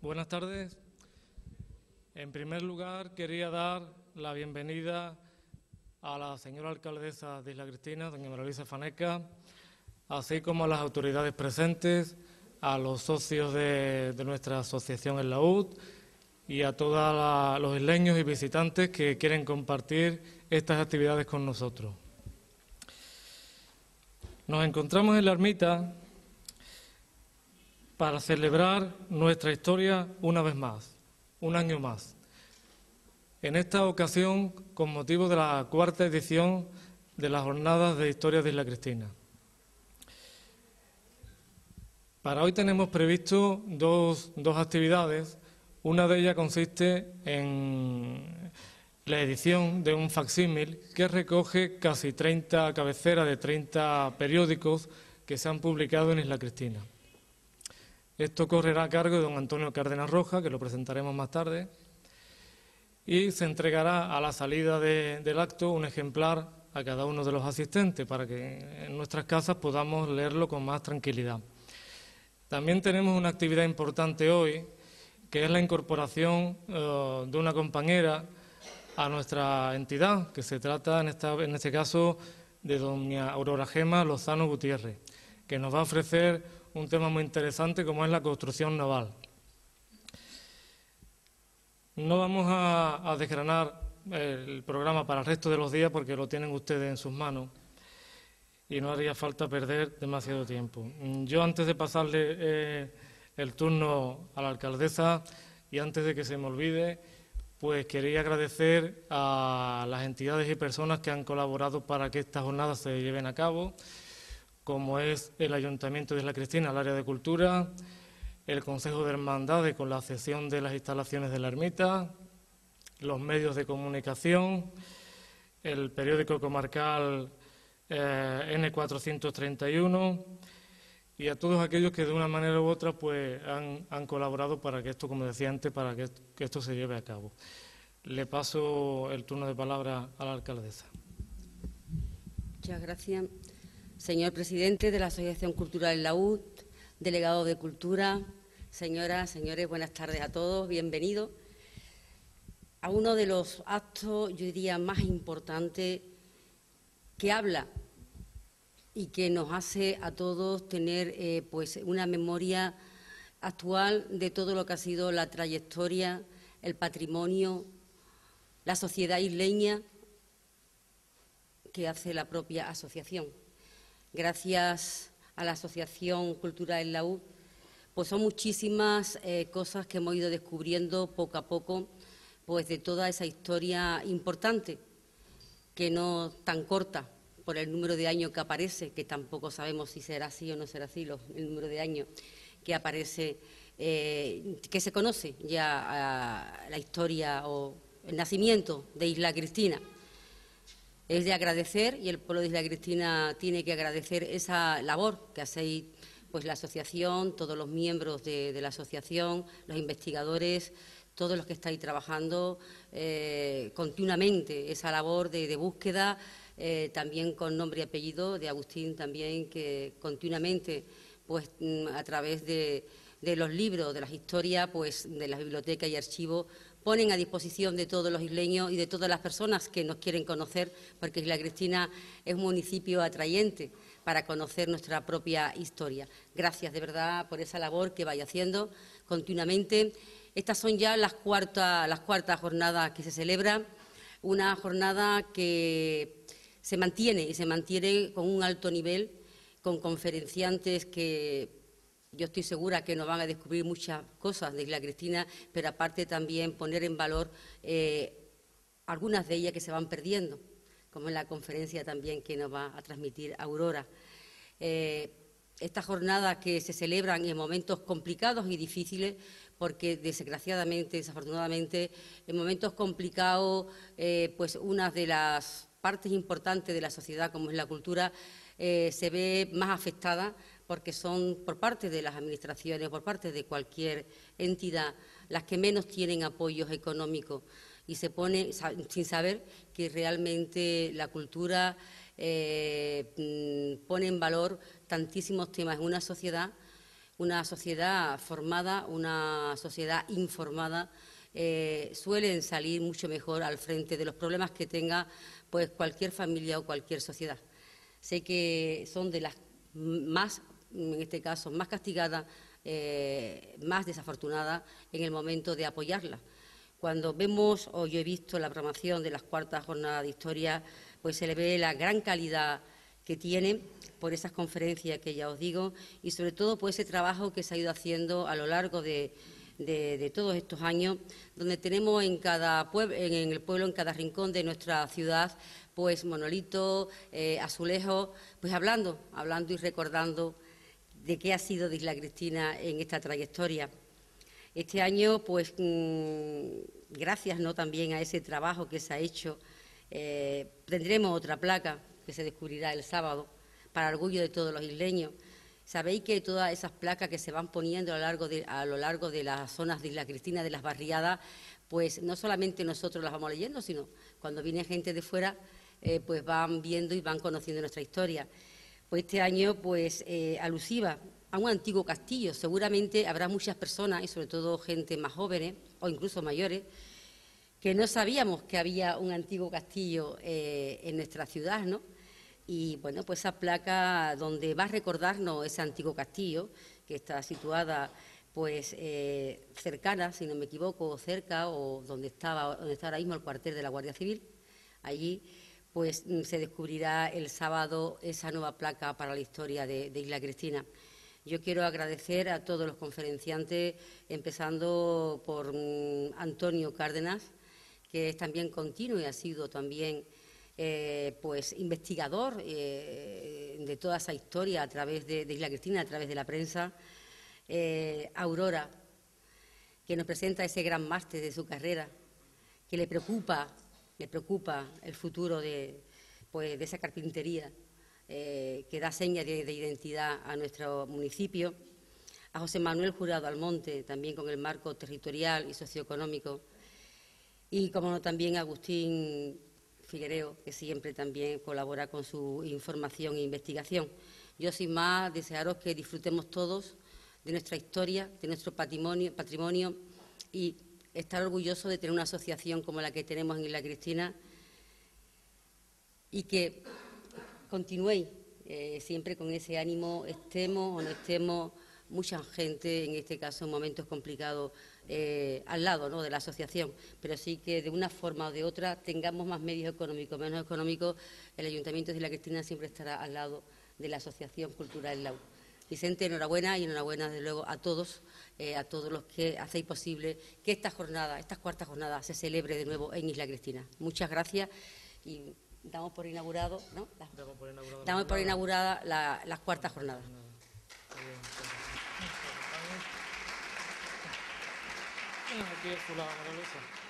Buenas tardes. En primer lugar, quería dar la bienvenida a la señora alcaldesa de Isla Cristina, doña María Faneca, así como a las autoridades presentes, a los socios de, nuestra asociación en la UD y a todos los isleños y visitantes que quieren compartir estas actividades con nosotros. Nos encontramos en la ermita para celebrar nuestra historia una vez más, un año más. En esta ocasión, con motivo de la cuarta edición de las Jornadas de Historia de Isla Cristina. Para hoy tenemos previsto dos, dos actividades. Una de ellas consiste en la edición de un facsímil que recoge casi 30 cabeceras de 30 periódicos que se han publicado en Isla Cristina. Esto correrá a cargo de don Antonio Cárdenas Roja, que lo presentaremos más tarde, y se entregará a la salida del acto un ejemplar a cada uno de los asistentes para que en nuestras casas podamos leerlo con más tranquilidad. También tenemos una actividad importante hoy, que es la incorporación eh, de una compañera a nuestra entidad, que se trata en, esta, en este caso de doña Aurora Gema Lozano Gutiérrez, que nos va a ofrecer un tema muy interesante como es la construcción naval. No vamos a, desgranar el programa para el resto de los días porque lo tienen ustedes en sus manos y no haría falta perder demasiado tiempo. Yo antes de pasarle eh, el turno a la alcaldesa y antes de que se me olvide, pues quería agradecer a las entidades y personas que han colaborado para que estas jornadas se lleven a cabo, como es el Ayuntamiento de Isla Cristina, el área de cultura, el Consejo de Hermandades con la cesión de las instalaciones de la ermita, los medios de comunicación, el periódico comarcal eh, N431 y a todos aquellos que de una manera u otra pues han, colaborado para que esto, como decía antes, para que, esto se lleve a cabo. Le paso el turno de palabra a la alcaldesa. Muchas gracias. Señor presidente de la Asociación Cultural La UT, delegado de Cultura, señoras, señores, buenas tardes a todos, bienvenidos a uno de los actos, yo diría, más importantes que habla y que nos hace a todos tener eh, pues una memoria actual de todo lo que ha sido la trayectoria, el patrimonio, la sociedad isleña que hace la propia asociación. Gracias a la Asociación Cultural La U, pues son muchísimas eh, cosas que hemos ido descubriendo poco a poco, pues de toda esa historia importante, que no tan corta, por el número de años que aparece, que tampoco sabemos si será así o no será así, el número de años que aparece, eh, que se conoce ya la historia o el nacimiento de Isla Cristina. Es de agradecer y el pueblo de Isla Cristina tiene que agradecer esa labor que hacéis pues la asociación, todos los miembros de, la asociación, los investigadores, todos los que estáis trabajando eh, continuamente esa labor de búsqueda eh, también con nombre y apellido de Agustín también, que continuamente, pues mm, a través de, los libros, de las historias, pues de las bibliotecas y archivos, ponen a disposición de todos los isleños y de todas las personas que nos quieren conocer, porque Isla Cristina es un municipio atrayente para conocer nuestra propia historia. Gracias de verdad por esa labor que vaya haciendo continuamente. Estas son ya las cuartas, las cuartas jornadas que se celebran, una jornada que se mantiene y se mantiene con un alto nivel, con conferenciantes que yo estoy segura que nos van a descubrir muchas cosas de Isla Cristina, pero aparte también poner en valor eh, algunas de ellas que se van perdiendo, como en la conferencia también que nos va a transmitir Aurora. Eh, estas jornadas que se celebran en momentos complicados y difíciles, porque desgraciadamente, desafortunadamente, en momentos complicados, eh, pues una de las partes importantes de la sociedad, como es la cultura, se ve más afectada porque son por parte de las administraciones, por parte de cualquier entidad, las que menos tienen apoyos económicos y se pone sin saber que realmente la cultura eh, mm, pone en valor tantísimos temas en una sociedad una sociedad formada, una sociedad informada, eh, suelen salir mucho mejor al frente de los problemas que tenga pues cualquier familia o cualquier sociedad. Sé que son de las más, en este caso, más castigadas, eh, más desafortunadas en el momento de apoyarla. Cuando vemos, o yo he visto la programación de las cuartas jornadas de historia, pues se le ve la gran calidad que tiene por esas conferencias que ya os digo y sobre todo por ese trabajo que se ha ido haciendo a lo largo de, todos estos años, donde tenemos en cada pueblo, en el pueblo, en cada rincón de nuestra ciudad, pues monolitos, eh, azulejos, pues hablando, hablando y recordando de qué ha sido de Isla Cristina en esta trayectoria. Este año, pues, mm, gracias ¿no? también a ese trabajo que se ha hecho, eh, tendremos otra placa que se descubrirá el sábado, para orgullo de todos los isleños. Sabéis que todas esas placas que se van poniendo a lo largo de, a lo largo de las zonas de Isla Cristina, de las barriadas, pues no solamente nosotros las vamos leyendo, sino cuando viene gente de fuera, eh, pues van viendo y van conociendo nuestra historia. Pues este año, pues eh, alusiva a un antiguo castillo. Seguramente habrá muchas personas, y sobre todo gente más jóvenes o incluso mayores, que no sabíamos que había un antiguo castillo eh, en nuestra ciudad, ¿no? Y bueno, pues esa placa donde va a recordarnos ese antiguo castillo, que está situada pues eh, cercana, si no me equivoco, cerca o donde estaba, donde está ahora mismo el cuartel de la Guardia Civil, allí pues se descubrirá el sábado esa nueva placa para la historia de Isla Cristina. Yo quiero agradecer a todos los conferenciantes, empezando por mm, Antonio Cárdenas, que es también continuo y ha sido también eh, pues investigador eh, de toda esa historia a través de, Isla Cristina, a través de la prensa. Eh, Aurora, que nos presenta ese gran máster de su carrera, que le preocupa, le preocupa el futuro de, pues, de esa carpintería eh, que da señas de, identidad a nuestro municipio, a José Manuel Jurado Almonte, también con el marco territorial y socioeconómico, y como también a Agustín Figuereo, que siempre también colabora con su información e investigación. Yo sin más desearos que disfrutemos todos de nuestra historia, de nuestro patrimonio, patrimonio y estar orgulloso de tener una asociación como la que tenemos en Isla Cristina y que continuéis eh, siempre con ese ánimo, estemos o no estemos mucha gente, en este caso en momentos complicados, eh, al lado ¿no? de la asociación, pero sí que de una forma o de otra tengamos más medios económicos, menos económicos, el Ayuntamiento de La Cristina siempre estará al lado de la Asociación Cultural LAU. Vicente, enhorabuena y enhorabuena, desde luego, a todos, eh, a todos los que hacéis posible que esta jornada, esta cuarta jornada, se celebre de nuevo en Isla Cristina. Muchas gracias y damos por inaugurado, ¿no? damos por inaugurada la, las cuartas jornadas. Aquí